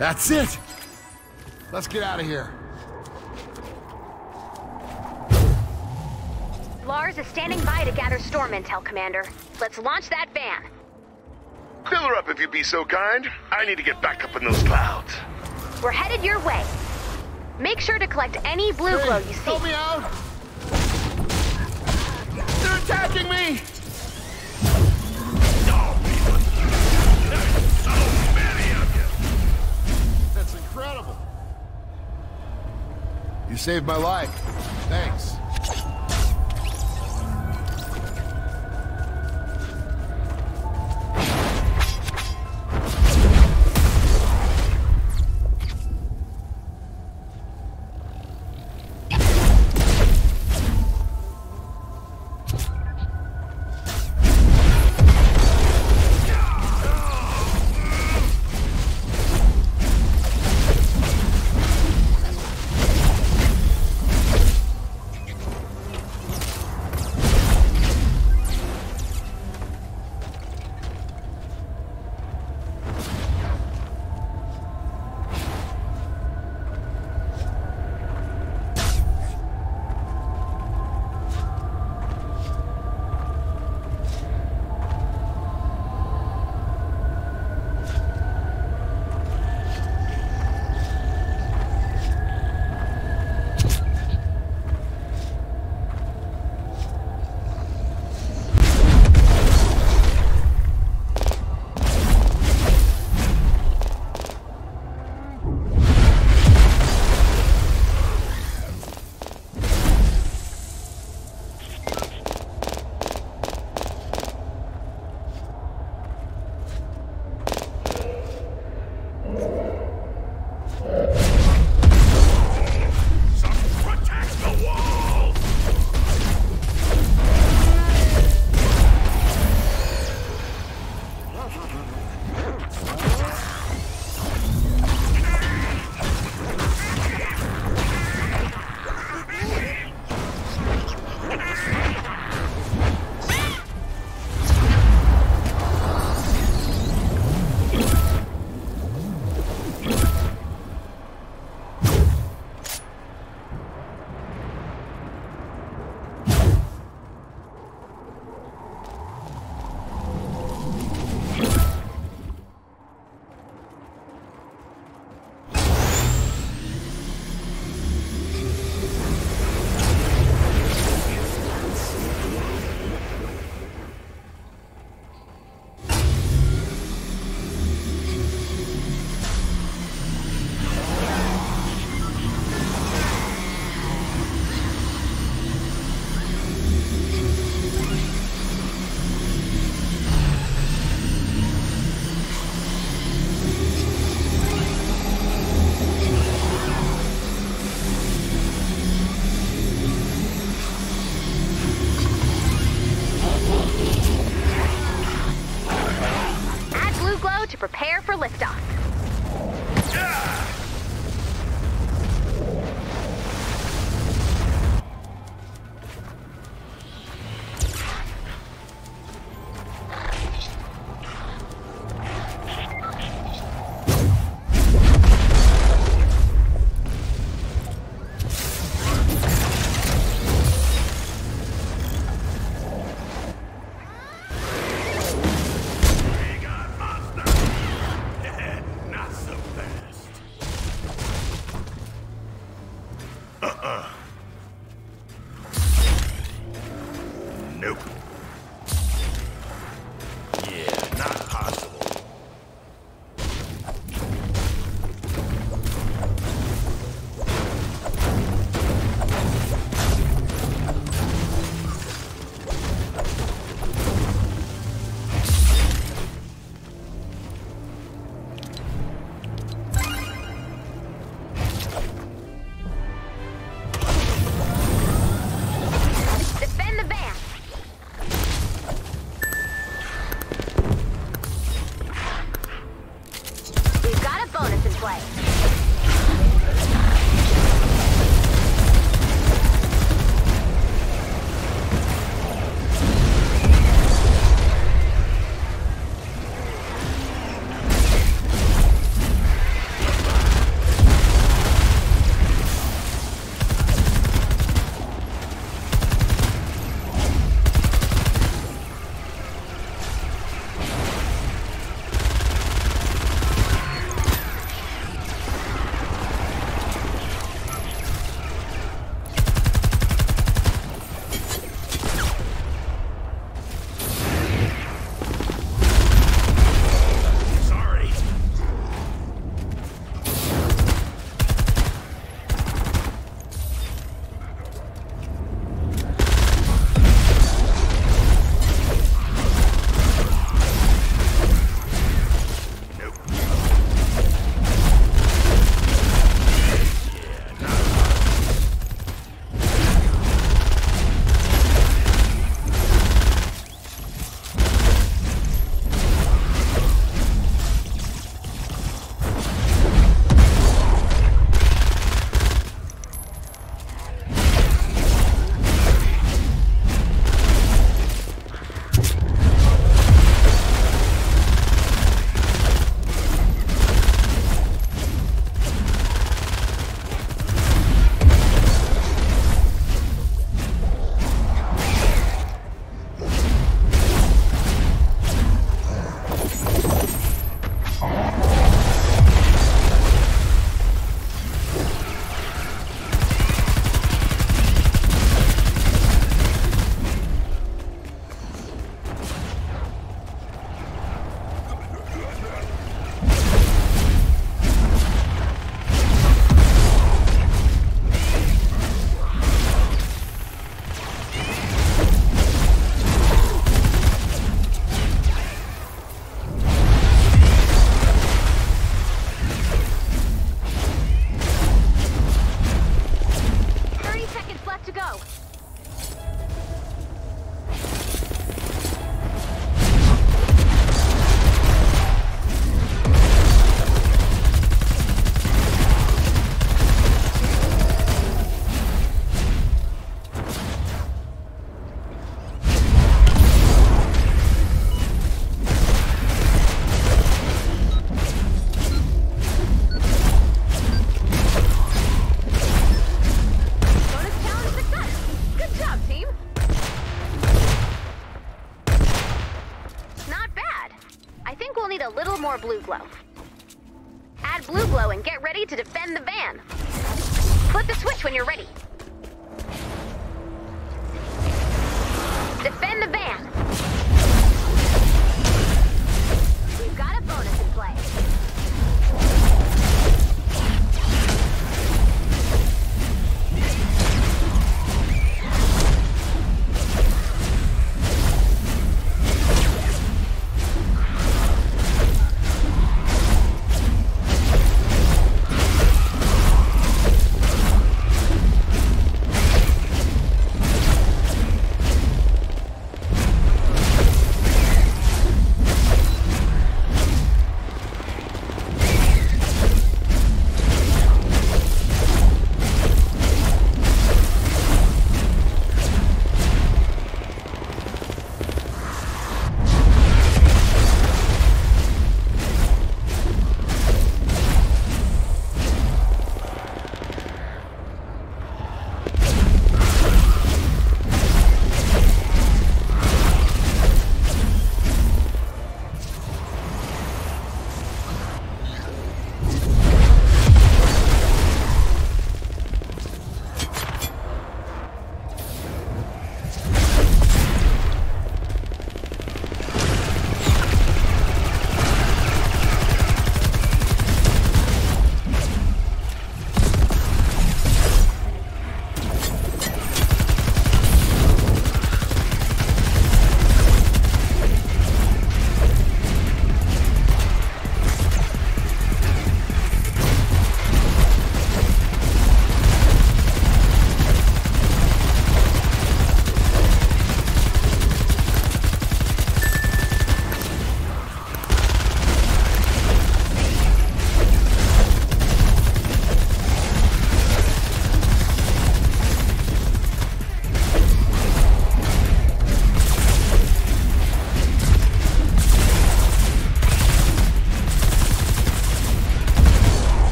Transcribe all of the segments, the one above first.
That's it! Let's get out of here. Lars is standing by to gather storm intel, Commander. Let's launch that van. Fill her up if you'd be so kind. I need to get back up in those clouds. We're headed your way. Make sure to collect any blue Hey, glow you see. Help me out! They're attacking me! You saved my life. Thanks. A little more blue glow. Add blue glow and get ready to defend the van. Flip the switch when you're ready. Defend the van.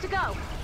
to go.